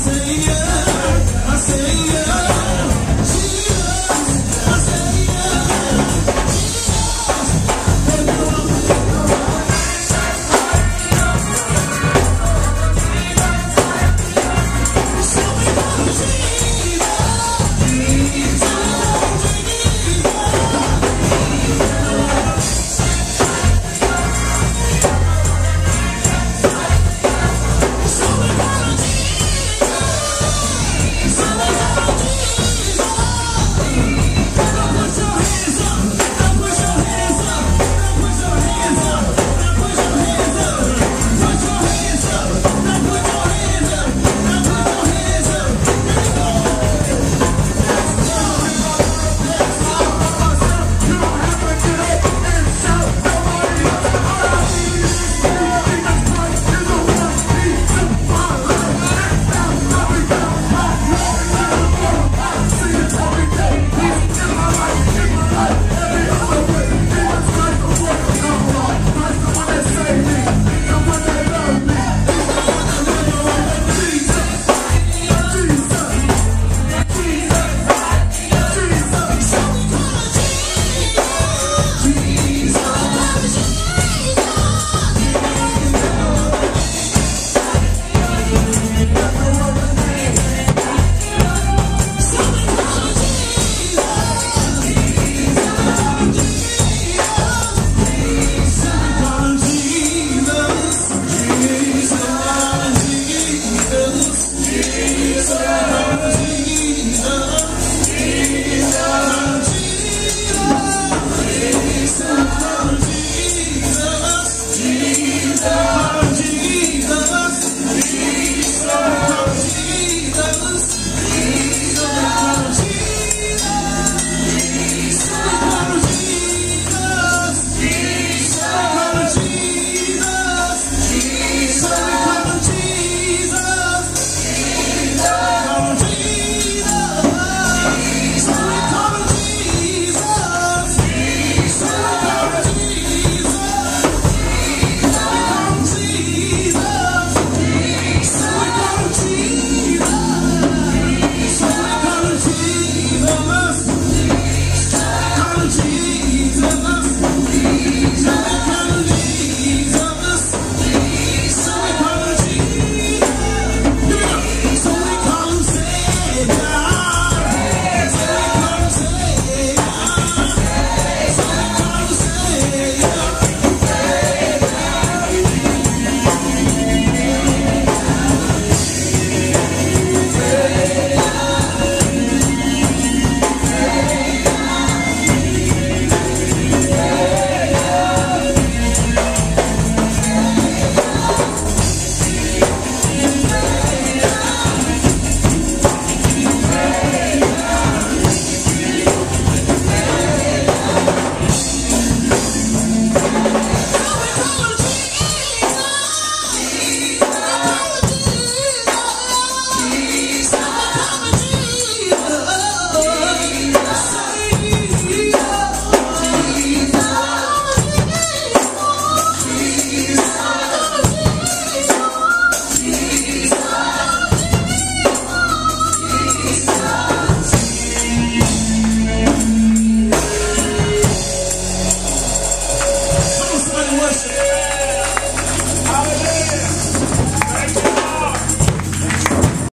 Nasıl yürü